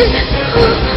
うん、